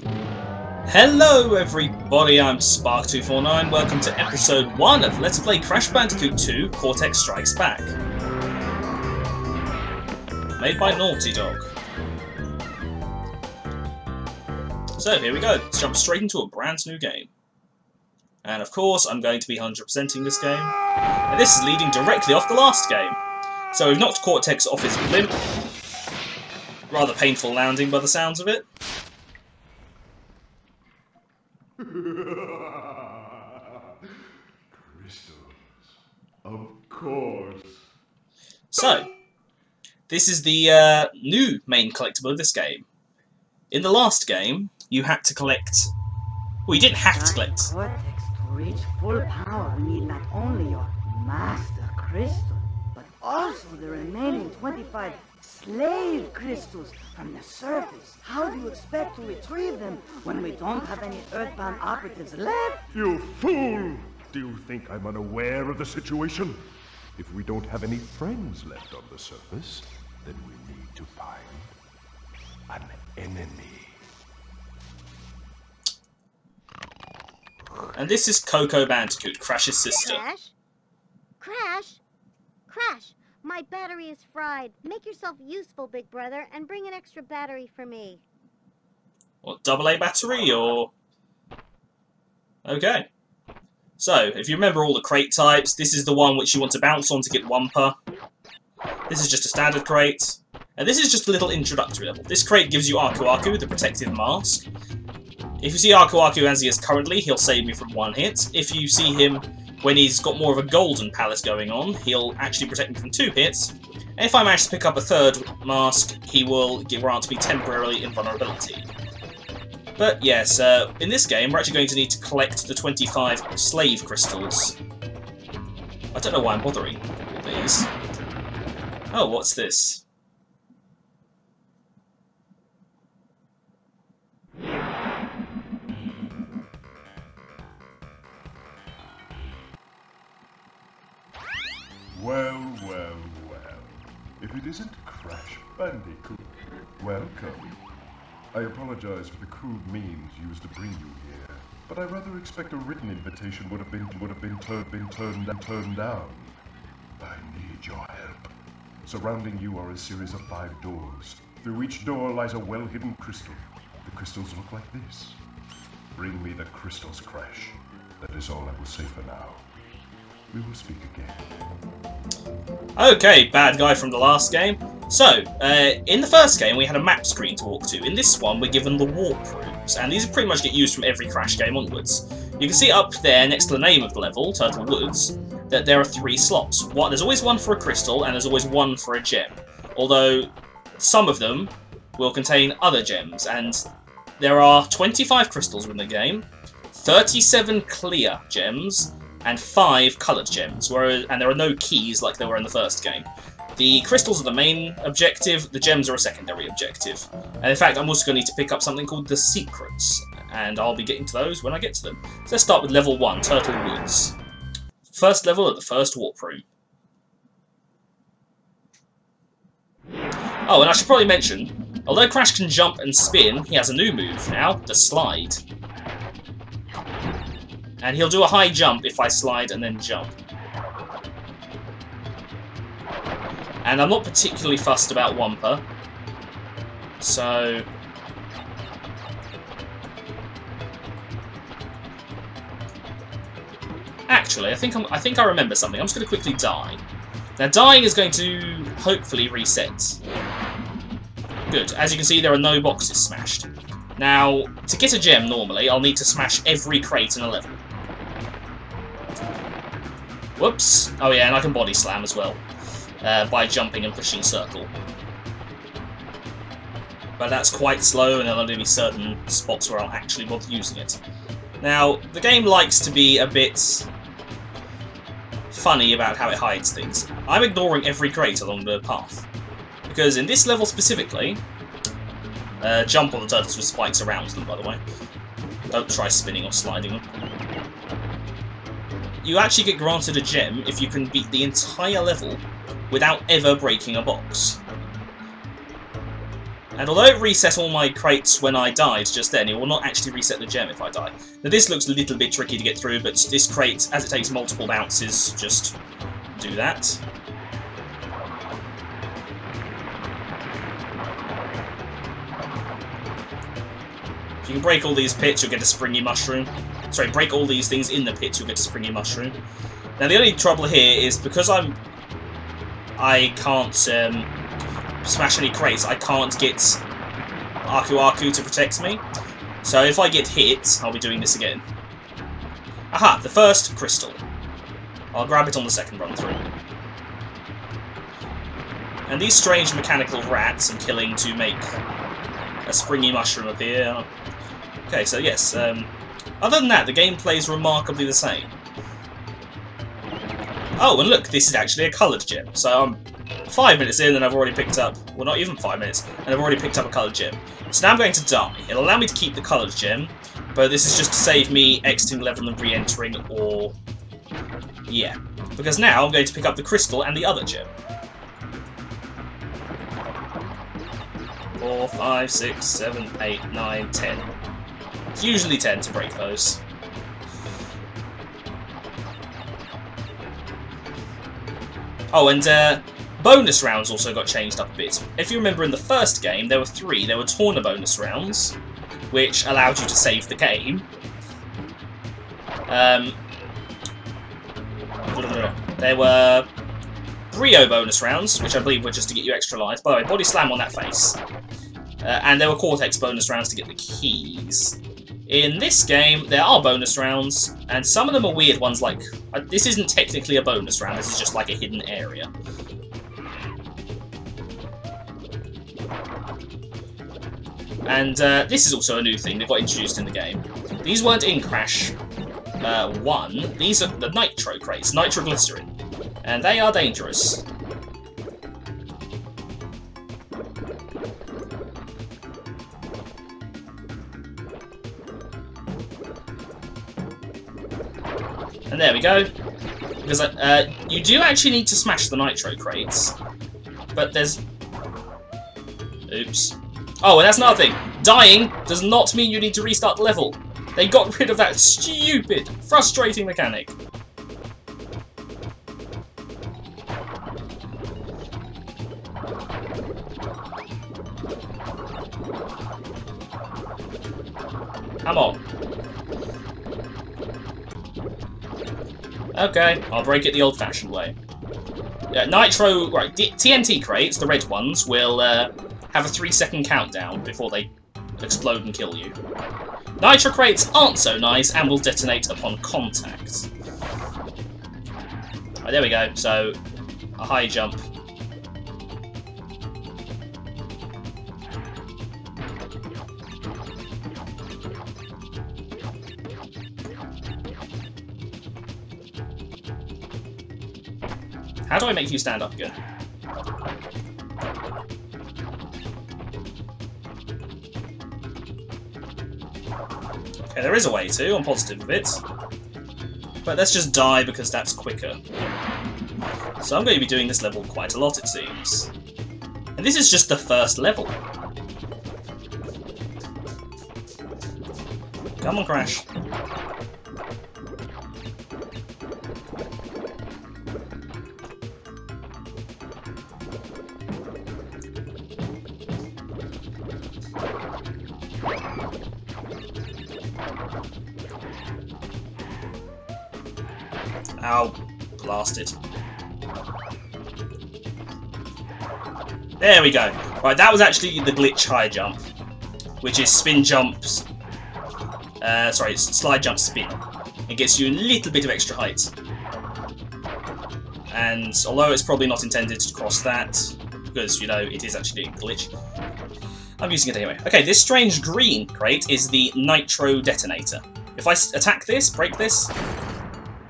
Hello everybody, I'm Spark249. Welcome to episode 1 of Let's Play Crash Bandicoot 2 Cortex Strikes Back. Made by Naughty Dog. So here we go, let's jump straight into a brand new game. And of course, I'm going to be 100%ing this game. And this is leading directly off the last game. So we've knocked Cortex off his blimp. Rather painful landing by the sounds of it. Crystals. Of course. So, this is the uh, new main collectible of this game. In the last game, you had to collect... Well, you didn't have to collect. Cortex to reach full power, we need not only your master crystal, but also the remaining 25 slave crystals from the surface. How do you expect to retrieve them when we don't have any earthbound operatives left? You fool! Do you think I'm unaware of the situation? If we don't have any friends left on the surface, then we need to find an enemy. And this is Coco Bandicoot, Crash's sister. Crash? Crash? Crash, my battery is fried. Make yourself useful, big brother, and bring an extra battery for me. What, double A battery, or... Okay. So, if you remember all the crate types, this is the one which you want to bounce on to get Wumpa. This is just a standard crate. And this is just a little introductory level. This crate gives you Aku Aku, the protective mask. If you see Aku Aku as he is currently, he'll save me from one hit. If you see him when he's got more of a golden palace going on, he'll actually protect me from two hits. And if I manage to pick up a third mask, he will grant me temporarily invulnerability. But yes, uh, in this game we're actually going to need to collect the 25 slave crystals. I don't know why I'm bothering with these. Oh, what's this? Isn't Crash Bandicoot, welcome. I apologize for the crude means used to bring you here, but I rather expect a written invitation would have been would have been turned been turned and turned down. I need your help. Surrounding you are a series of five doors. Through each door lies a well-hidden crystal. The crystals look like this. Bring me the crystals, Crash. That is all I will say for now. We will speak again. Okay, bad guy from the last game. So, uh, in the first game we had a map screen to walk to. In this one we're given the warp rooms, and these pretty much get used from every Crash game onwards. You can see up there next to the name of the level, Turtle Woods, that there are three slots. One, there's always one for a crystal, and there's always one for a gem. Although, some of them will contain other gems, and there are 25 crystals in the game, 37 clear gems, and 5 coloured gems, whereas, and there are no keys like there were in the first game. The crystals are the main objective, the gems are a secondary objective. And in fact, I'm also going to need to pick up something called the Secrets, and I'll be getting to those when I get to them. So let's start with level 1, Turtle Woods. First level at the first warp room. Oh, and I should probably mention, although Crash can jump and spin, he has a new move now, the Slide. And he'll do a high jump if I slide and then jump. And I'm not particularly fussed about Wumpa. So... Actually, I think I'm, I think I remember something. I'm just going to quickly die. Now, dying is going to hopefully reset. Good. As you can see, there are no boxes smashed. Now, to get a gem normally, I'll need to smash every crate in a level. Whoops. Oh yeah, and I can body slam as well. Uh, by jumping and pushing circle. But that's quite slow and there'll only be certain spots where I'll actually bother using it. Now, the game likes to be a bit funny about how it hides things. I'm ignoring every crate along the path. Because in this level specifically, uh, jump on the turtles with spikes around them, by the way. Don't try spinning or sliding them. You actually get granted a gem if you can beat the entire level without ever breaking a box. And although it reset all my crates when I died just then, it will not actually reset the gem if I die. Now this looks a little bit tricky to get through, but this crate, as it takes multiple bounces, just do that. If you can break all these pits, you'll get a springy mushroom. Sorry, break all these things in the pits, you'll get a springy mushroom. Now the only trouble here is because I'm... I can't um, smash any crates, I can't get Aku Aku to protect me. So if I get hit, I'll be doing this again. Aha, the first crystal. I'll grab it on the second run through. And these strange mechanical rats I'm killing to make a springy mushroom appear. Okay, so yes, um, other than that, the gameplay is remarkably the same. Oh, and look, this is actually a coloured gem. So I'm five minutes in and I've already picked up, well not even five minutes, and I've already picked up a coloured gem. So now I'm going to die. It'll allow me to keep the coloured gem, but this is just to save me exiting the level and re-entering, or... Yeah. Because now I'm going to pick up the crystal and the other gem. Four, five, six, seven, eight, nine, ten. Usually ten to break those. Oh, and uh, bonus rounds also got changed up a bit. If you remember in the first game, there were three. There were Tawna bonus rounds, which allowed you to save the game. Um, there were Brio bonus rounds, which I believe were just to get you extra lives. By the way, body slam on that face. Uh, and there were Cortex bonus rounds to get the keys. In this game, there are bonus rounds, and some of them are weird ones, like... Uh, this isn't technically a bonus round, this is just like a hidden area. And uh, this is also a new thing that got introduced in the game. These weren't in Crash uh, 1, these are the Nitro crates, nitroglycerin. And they are dangerous. There we go. Because uh, you do actually need to smash the nitro crates. But there's... Oops. Oh, and that's another thing. Dying does not mean you need to restart the level. They got rid of that stupid, frustrating mechanic. Come on. Okay, I'll break it the old-fashioned way. Yeah, Nitro, right, D TNT crates, the red ones, will uh, have a three-second countdown before they explode and kill you. Nitro crates aren't so nice and will detonate upon contact. Right, there we go, so a high jump. How do I make you stand up again? Okay, there is a way to, I'm positive of it. But let's just die because that's quicker. So I'm going to be doing this level quite a lot, it seems. And this is just the first level. Come on, Crash. Ow. Blasted. There we go. Right, that was actually the glitch high jump, which is spin jumps. Uh, sorry, slide jump spin. It gets you a little bit of extra height. And although it's probably not intended to cross that, because, you know, it is actually a glitch, I'm using it anyway. Okay, this strange green crate is the Nitro Detonator. If I attack this, break this,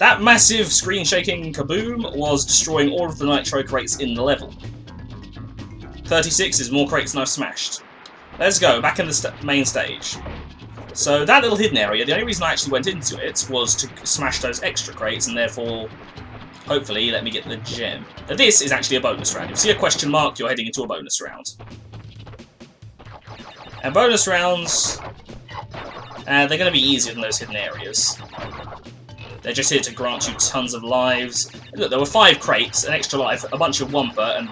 that massive screen-shaking kaboom was destroying all of the Nitro crates in the level. 36 is more crates than I've smashed. Let's go, back in the st main stage. So that little hidden area, the only reason I actually went into it was to smash those extra crates and therefore, hopefully, let me get the gem. Now this is actually a bonus round. If you see a question mark, you're heading into a bonus round. And bonus rounds, uh, they're going to be easier than those hidden areas. They're just here to grant you tons of lives. Look, there were five crates, an extra life, a bunch of Wumpa, and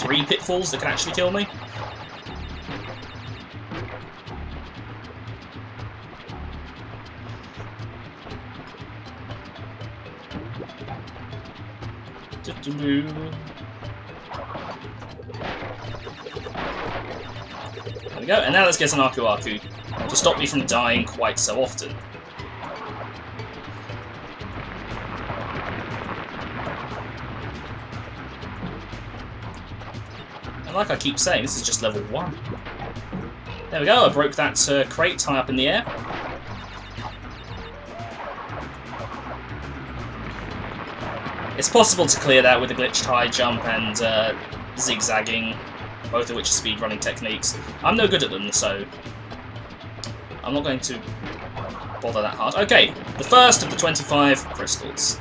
three pitfalls that can actually kill me. There we go, and now let's get an Aku Aku to stop me from dying quite so often. Like I keep saying, this is just level 1. There we go, I broke that uh, crate high up in the air. It's possible to clear that with a glitched high jump and uh, zigzagging, both of which are speedrunning techniques. I'm no good at them, so I'm not going to bother that hard. Okay, the first of the 25 crystals.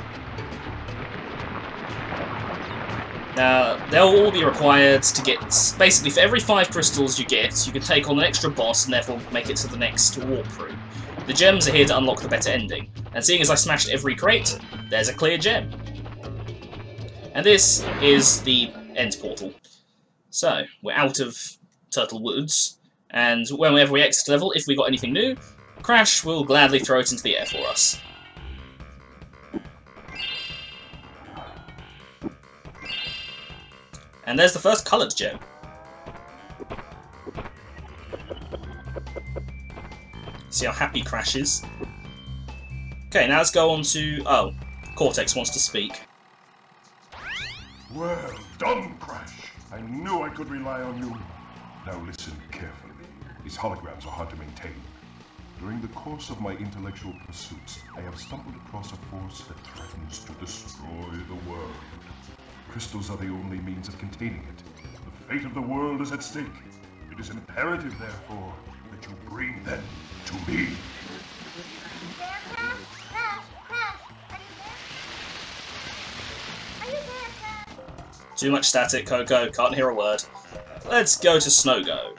Now, they'll all be required to get... Basically, for every 5 crystals you get, you can take on an extra boss and therefore make it to the next warp room. The gems are here to unlock the better ending. And seeing as I smashed every crate, there's a clear gem. And this is the end portal. So, we're out of Turtle Woods, and whenever we exit level, if we got anything new, Crash will gladly throw it into the air for us. And there's the first coloured gem. See how happy Crash is. Okay, now let's go on to... Oh, Cortex wants to speak. Well done, Crash. I knew I could rely on you. Now listen carefully. These holograms are hard to maintain. During the course of my intellectual pursuits, I have stumbled across a force that threatens to destroy the world. Crystals are the only means of containing it. The fate of the world is at stake. It is imperative, therefore, that you bring them to me. Too much static, Coco, can't hear a word. Let's go to Snow Go.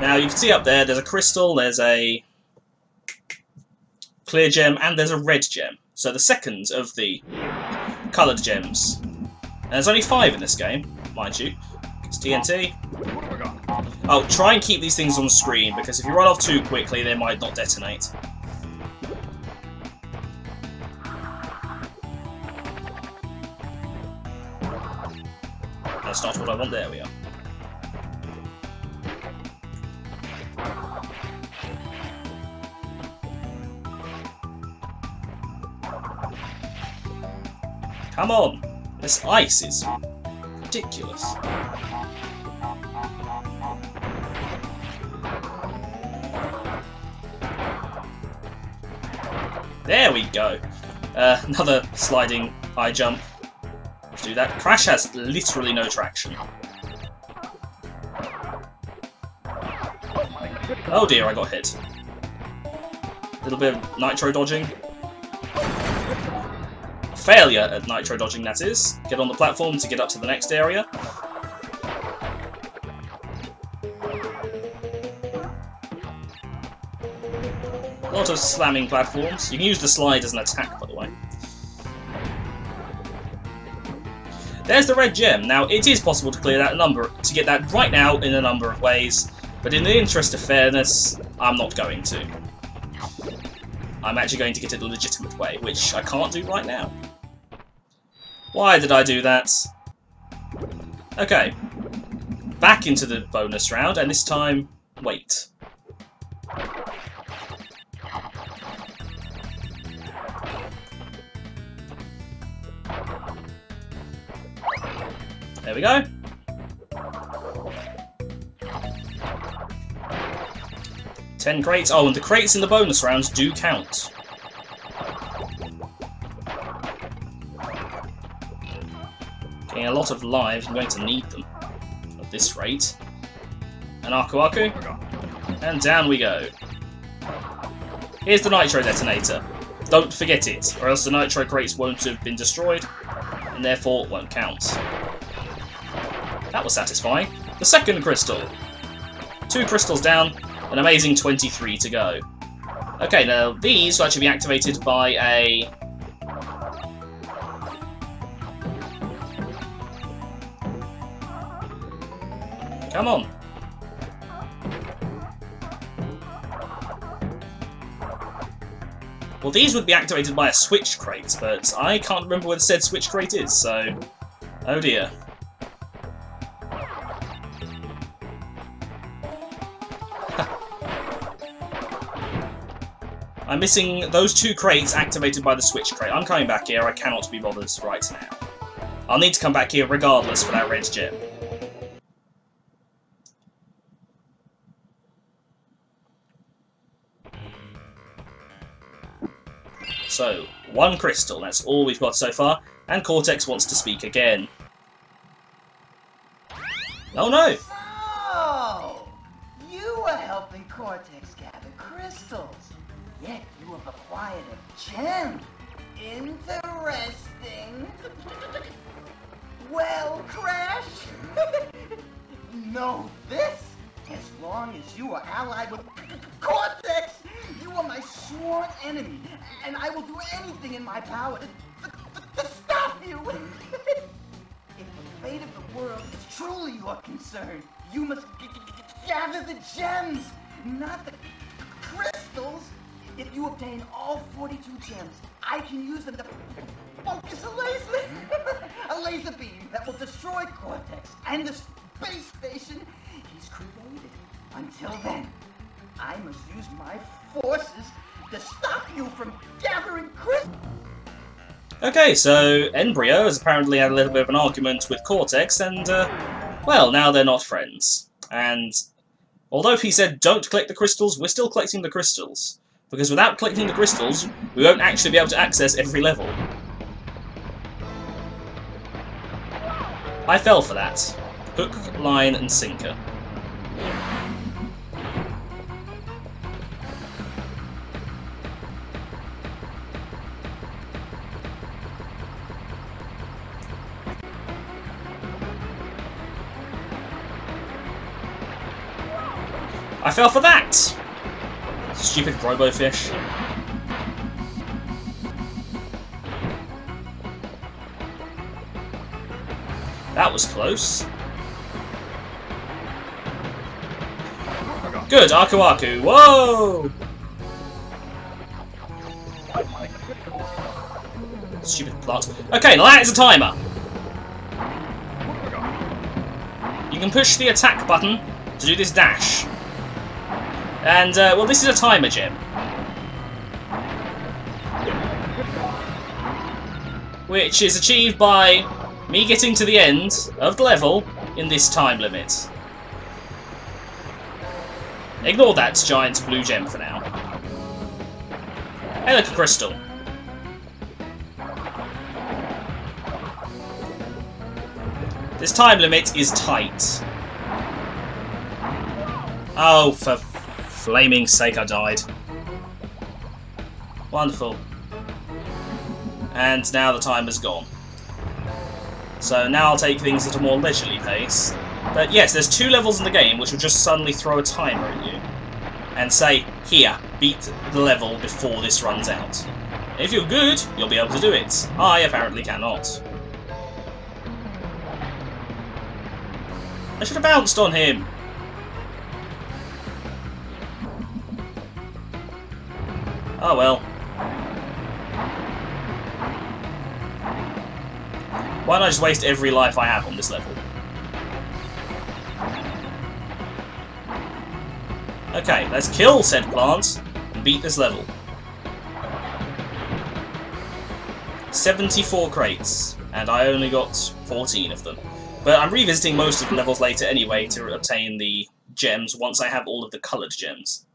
Now, you can see up there, there's a crystal, there's a clear gem, and there's a red gem. So the second of the coloured gems. And there's only five in this game, mind you. It's TNT. Oh, try and keep these things on screen, because if you run off too quickly, they might not detonate. That's not what I want, there we are. Come on! This ice is ridiculous. There we go. Uh, another sliding high jump. Let's do that. Crash has literally no traction. Oh dear, I got hit. A little bit of nitro dodging failure at nitro dodging, that is. Get on the platform to get up to the next area. A lot of slamming platforms. You can use the slide as an attack, by the way. There's the red gem. Now, it is possible to clear that number, to get that right now in a number of ways, but in the interest of fairness, I'm not going to. I'm actually going to get it the legitimate way, which I can't do right now. Why did I do that? Okay. Back into the bonus round, and this time, wait. There we go. Ten crates. Oh, and the crates in the bonus rounds do count. Getting a lot of lives, I'm going to need them at this rate. And Aku Aku, and down we go. Here's the Nitro Detonator. Don't forget it, or else the Nitro crates won't have been destroyed, and therefore won't count. That was satisfying. The second crystal. Two crystals down, An amazing 23 to go. Okay, now these will actually be activated by a... Come on. Well, these would be activated by a switch crate, but I can't remember where the said switch crate is, so... Oh dear. I'm missing those two crates activated by the switch crate. I'm coming back here, I cannot be bothered right now. I'll need to come back here regardless for that red gem. So, one crystal, that's all we've got so far, and Cortex wants to speak again. Oh no! So, you were helping Cortex gather crystals, yet you have acquired a gem. Interesting. Well, Crash, know this. As long as you are allied with Cortex, you are my sworn enemy, and I will do anything in my power to, to, to stop you. if the fate of the world is truly your concern, you must gather the gems, not the crystals. If you obtain all 42 gems, I can use them to focus a laser, a laser beam that will destroy Cortex and the space station he's created. Until then, I must use my forces to stop you from gathering crystals. Okay, so N. Brio has apparently had a little bit of an argument with Cortex, and, uh, well, now they're not friends. And although he said don't collect the crystals, we're still collecting the crystals. Because without collecting the crystals, we won't actually be able to access every level. I fell for that. Hook, line, and sinker. Fell for that! Stupid robo-fish. That was close. Good, Aku Aku. Whoa! Stupid plot. Okay, now that is a timer. You can push the attack button to do this dash. And, uh, well, this is a timer gem. Which is achieved by me getting to the end of the level in this time limit. Ignore that giant blue gem for now. Hey, look, a crystal. This time limit is tight. Oh, for flaming sake, I died. Wonderful. And now the time has gone. So now I'll take things at a more leisurely pace. But yes, there's two levels in the game which will just suddenly throw a timer at you. And say, here, beat the level before this runs out. If you're good, you'll be able to do it. I apparently cannot. I should have bounced on him. Oh well. Why don't I just waste every life I have on this level? Okay, let's kill said plant and beat this level. 74 crates, and I only got 14 of them. But I'm revisiting most of the levels later anyway to obtain the gems once I have all of the coloured gems.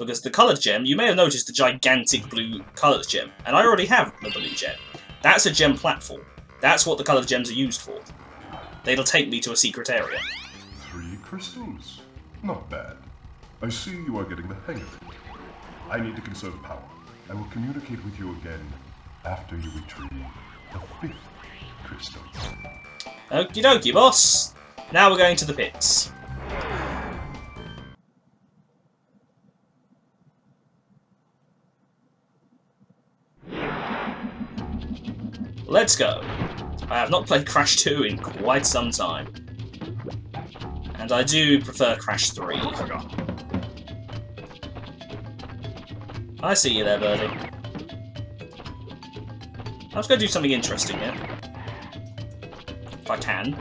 Because the coloured gem, you may have noticed the gigantic blue coloured gem, and I already have the blue gem. That's a gem platform. That's what the coloured gems are used for. They'll take me to a secret area. Three crystals. Not bad. I see you are getting the hang of it. I need to conserve power. I will communicate with you again after you retrieve the fifth crystal. Okie dokie, boss. Now we're going to the pits. Let's go. I have not played Crash 2 in quite some time. And I do prefer Crash 3. I see you there, Birdie. I was going to do something interesting here. If I can.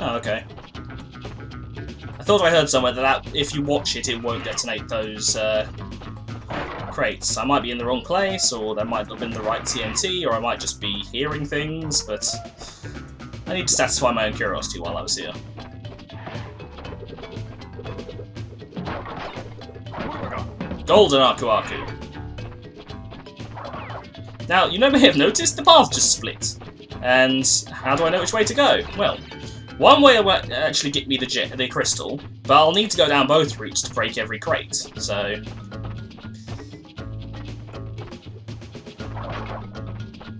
Oh, okay. I thought I heard somewhere that, that if you watch it, it won't detonate those uh, crates. I might be in the wrong place, or there might not have been the right TNT, or I might just be hearing things, but I need to satisfy my own curiosity while I was here. Golden Aku Aku. Now, you may have noticed the path just split. And how do I know which way to go? Well, one way will uh, actually get me the, the crystal, but I'll need to go down both routes to break every crate, so...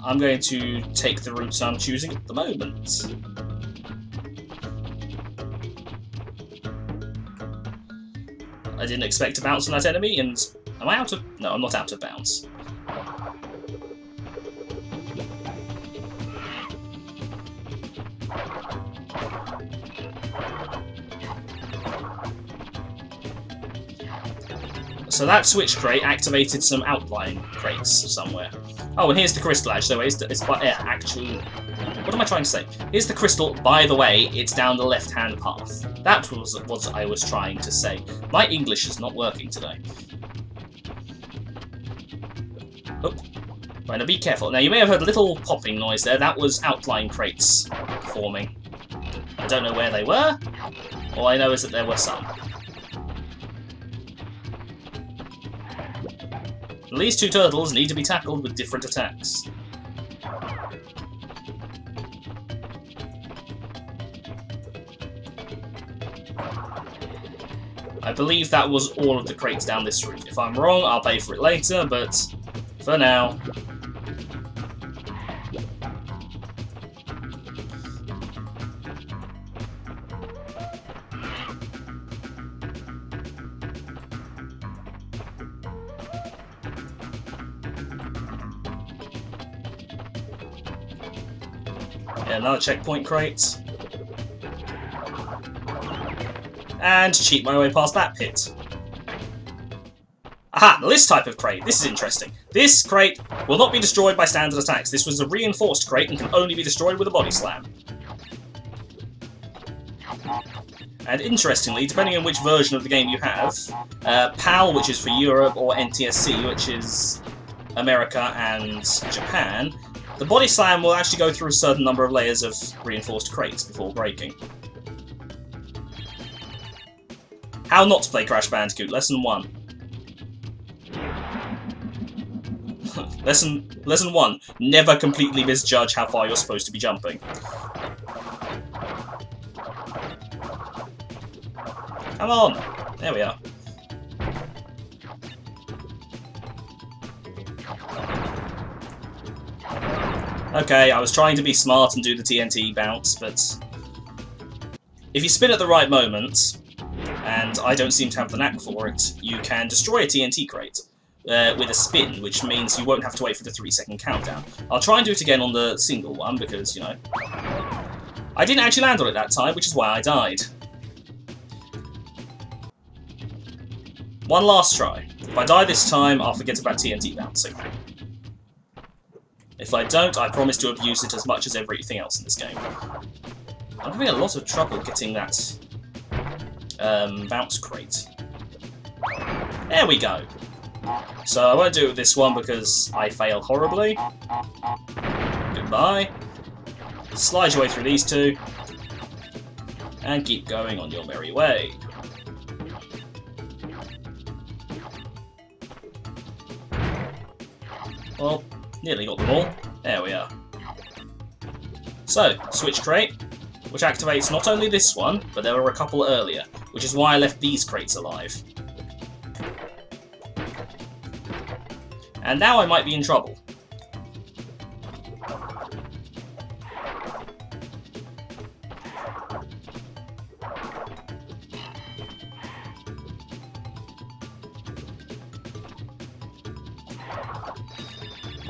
I'm going to take the route I'm choosing at the moment. I didn't expect to bounce on that enemy, and am I out of... No, I'm not out of bounds. So that switch crate activated some outline crates somewhere. Oh, and here's the crystal, actually. It's, it's by, yeah, actually... What am I trying to say? Here's the crystal, by the way, it's down the left-hand path. That was what I was trying to say. My English is not working today. Oh. Right, now be careful. Now, you may have heard a little popping noise there. That was outline crates forming. I don't know where they were. All I know is that there were some. These two turtles need to be tackled with different attacks. I believe that was all of the crates down this route. If I'm wrong, I'll pay for it later, but for now... Yeah, another checkpoint crate. and cheat my way past that pit. Aha, this type of crate. This is interesting. This crate will not be destroyed by standard attacks. This was a reinforced crate and can only be destroyed with a body slam. And interestingly, depending on which version of the game you have, uh, PAL, which is for Europe, or NTSC, which is America and Japan, the body slam will actually go through a certain number of layers of reinforced crates before breaking. How not to play Crash Bandicoot, Lesson 1. lesson lesson 1. Never completely misjudge how far you're supposed to be jumping. Come on! There we are. Okay, I was trying to be smart and do the TNT bounce, but... If you spin at the right moment, and I don't seem to have the knack for it, you can destroy a TNT crate uh, with a spin, which means you won't have to wait for the 3 second countdown. I'll try and do it again on the single one, because, you know... I didn't actually land on it that time, which is why I died. One last try. If I die this time, I'll forget about TNT bouncing. If I don't, I promise to abuse it as much as everything else in this game. I'm having a lot of trouble getting that um, bounce crate. There we go. So I won't do it with this one because I fail horribly. Goodbye. Slide your way through these two. And keep going on your merry way. Well, nearly got them all. There we are. So, switch crate, which activates not only this one, but there were a couple earlier which is why I left these crates alive. And now I might be in trouble.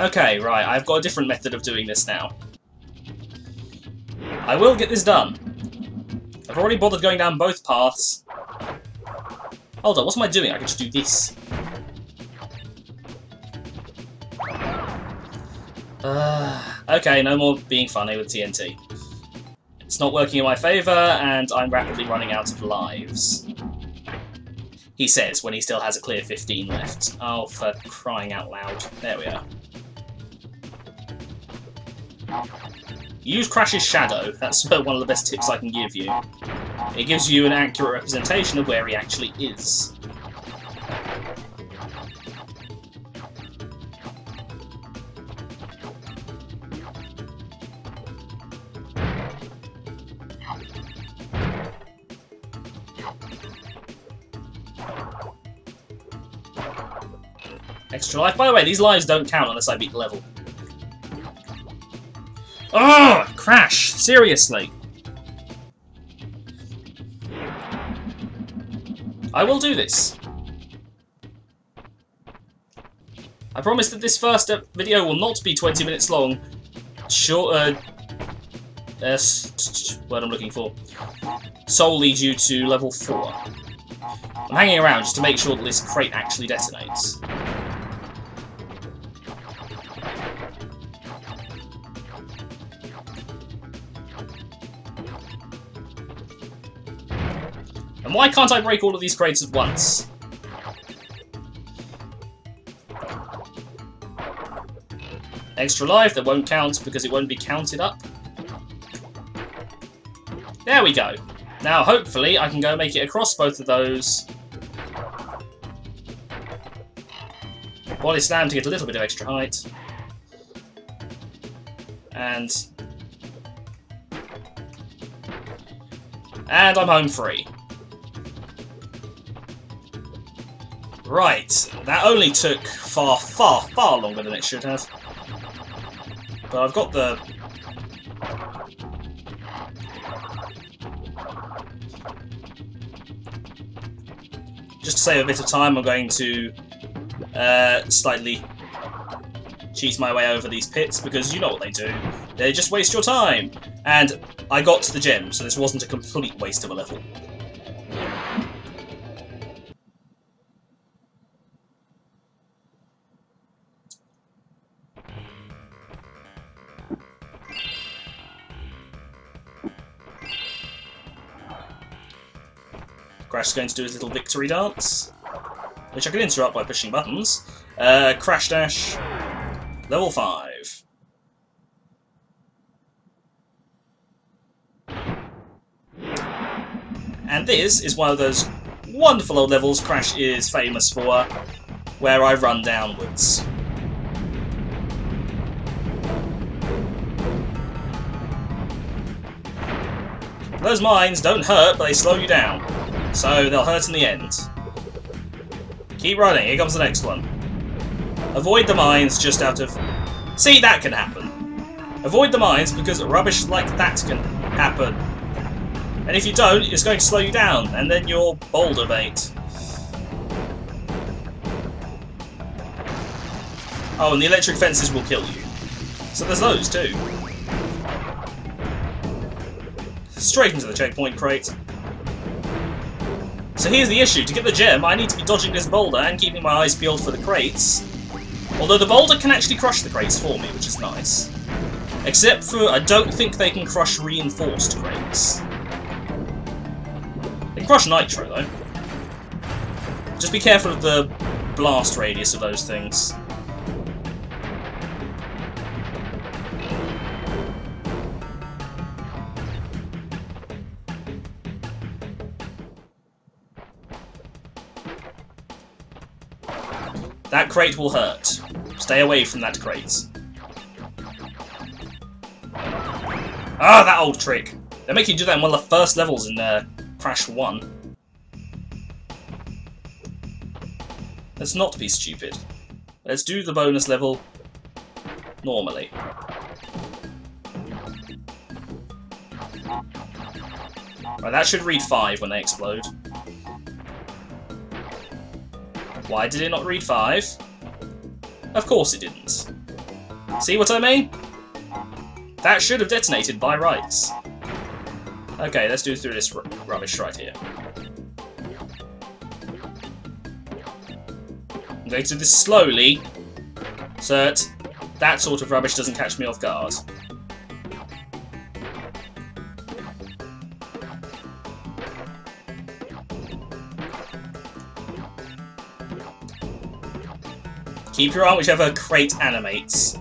Okay, right, I've got a different method of doing this now. I will get this done. I've already bothered going down both paths. Hold on, what am I doing? I can just do this. Uh, okay, no more being funny with TNT. It's not working in my favour, and I'm rapidly running out of lives. He says, when he still has a clear 15 left. Oh, for crying out loud. There we are. Use Crash's Shadow. That's uh, one of the best tips I can give you. It gives you an accurate representation of where he actually is. Extra life. By the way, these lives don't count unless I beat the level. Oh, Crash! Seriously. I will do this. I promise that this first uh, video will not be 20 minutes long. Short, uh, uh, word I'm looking for. Solely due to level 4. I'm hanging around just to make sure that this crate actually detonates. Why can't I break all of these crates at once? Extra life that won't count because it won't be counted up. There we go. Now, hopefully, I can go make it across both of those. Body slam to get a little bit of extra height. And... And I'm home free. Right, that only took far, far, far longer than it should have. But I've got the... Just to save a bit of time, I'm going to uh, slightly cheese my way over these pits, because you know what they do. They just waste your time! And I got to the gem, so this wasn't a complete waste of a level. Is going to do his little victory dance, which I can interrupt by pushing buttons. Uh, Crash Dash, level 5. And this is one of those wonderful old levels Crash is famous for, where I run downwards. Those mines don't hurt, but they slow you down. So they'll hurt in the end. Keep running, here comes the next one. Avoid the mines just out of... See, that can happen. Avoid the mines because rubbish like that can happen. And if you don't, it's going to slow you down, and then you're boulder bait. Oh, and the electric fences will kill you. So there's those too. Straight into the checkpoint crate. So here's the issue. To get the gem, I need to be dodging this boulder and keeping my eyes peeled for the crates. Although the boulder can actually crush the crates for me, which is nice. Except for, I don't think they can crush reinforced crates. They can crush nitro, though. Just be careful of the blast radius of those things. Crate will hurt. Stay away from that crate. Ah, that old trick. They make you do that in one of the first levels in uh, Crash 1. Let's not be stupid. Let's do the bonus level normally. Right, that should read 5 when they explode. Why did it not read 5? Of course it didn't. See what I mean? That should have detonated by rights. Okay, let's do through this rubbish right here. I'm going to do this slowly, so that that sort of rubbish doesn't catch me off guard. Keep your eye on whichever crate animates,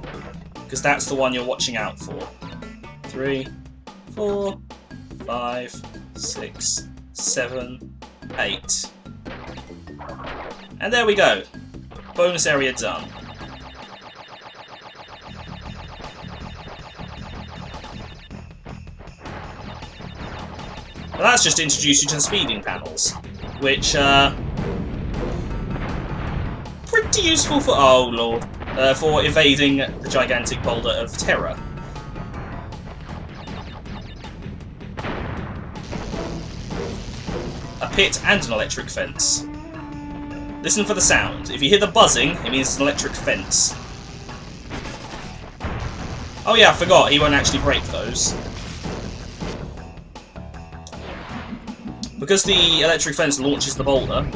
because that's the one you're watching out for. Three, four, five, six, seven, eight. And there we go. Bonus area done. Well, that's just introduced you to the speeding panels, which, uh, useful for, oh lord, uh, for evading the gigantic boulder of terror. A pit and an electric fence. Listen for the sound. If you hear the buzzing, it means it's an electric fence. Oh yeah, I forgot, he won't actually break those. Because the electric fence launches the boulder,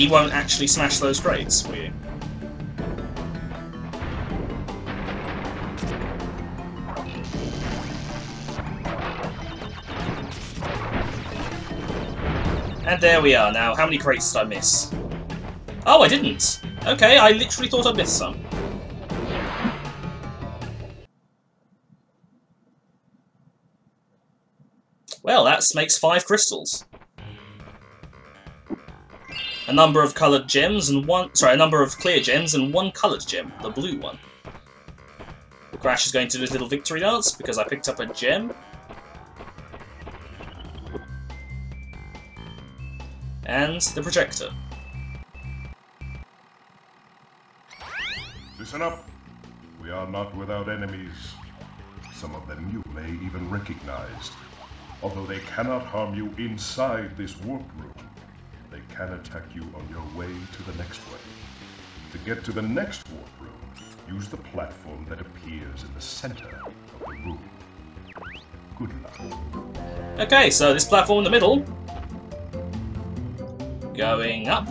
he won't actually smash those crates for you. And there we are now. How many crates did I miss? Oh, I didn't! Okay, I literally thought I'd missed some. Well, that makes five crystals a number of coloured gems and one sorry, a number of clear gems and one coloured gem, the blue one. Crash is going to do his little victory dance because I picked up a gem. And the projector. Listen up. We are not without enemies. Some of them you may even recognize. Although they cannot harm you inside this warp room can attack you on your way to the next way. To get to the next warp room, use the platform that appears in the center of the room. Good luck. Okay, so this platform in the middle. Going up.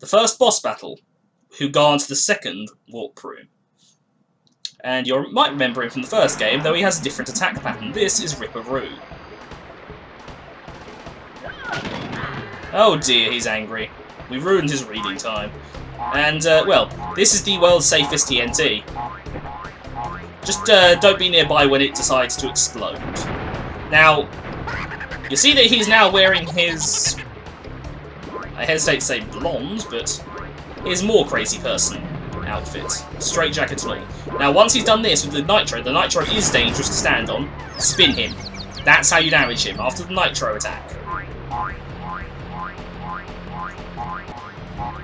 The first boss battle, who guards the second warp room. And you might remember him from the first game, though he has a different attack pattern. This is Ripper Roo. Oh dear, he's angry. We ruined his reading time. And, uh, well, this is the world's safest TNT. Just uh, don't be nearby when it decides to explode. Now, you see that he's now wearing his... I hesitate to say blonde, but his more crazy person outfit. Straight jacket and. Now, once he's done this with the Nitro, the Nitro is dangerous to stand on. Spin him. That's how you damage him, after the Nitro attack.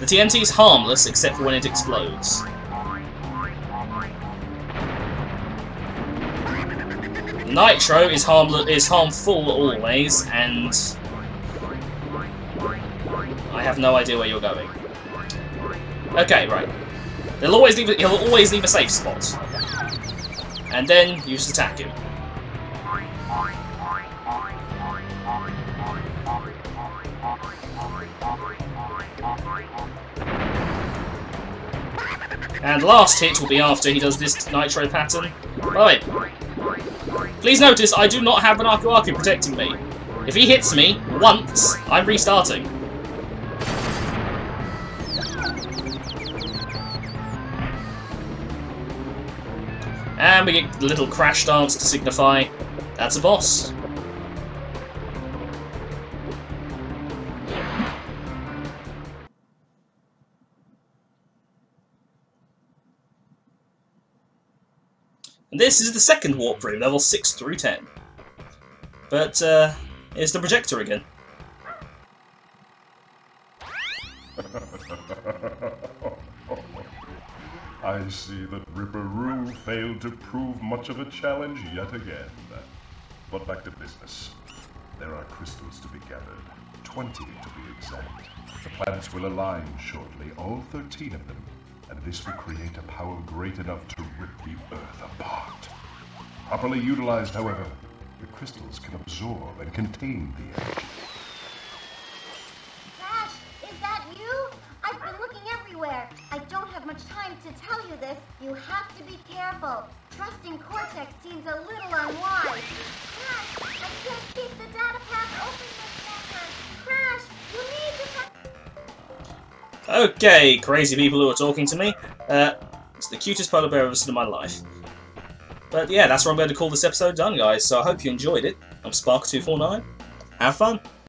The TNT is harmless except for when it explodes. Nitro is harmless is harmful always, and I have no idea where you're going. Okay, right. He'll always leave a, he'll always leave a safe spot, and then you just attack him. And last hit will be after he does this Nitro pattern. Right. Please notice, I do not have an Aku Aku protecting me. If he hits me once, I'm restarting. And we get the little crash dance to signify that's a boss. And this is the second warp room, level 6 through 10. But, uh, here's the projector again. I see that Ripper Roo failed to prove much of a challenge yet again. But back to business. There are crystals to be gathered. 20 to be exact. The planets will align shortly, all 13 of them. This will create a power great enough to rip the Earth apart. Properly utilized, however, the crystals can absorb and contain the energy. Okay, crazy people who are talking to me. Uh, it's the cutest polar bear I've ever seen in my life. But yeah, that's where I'm going to call this episode done, guys. So I hope you enjoyed it. I'm Spark249. Have fun.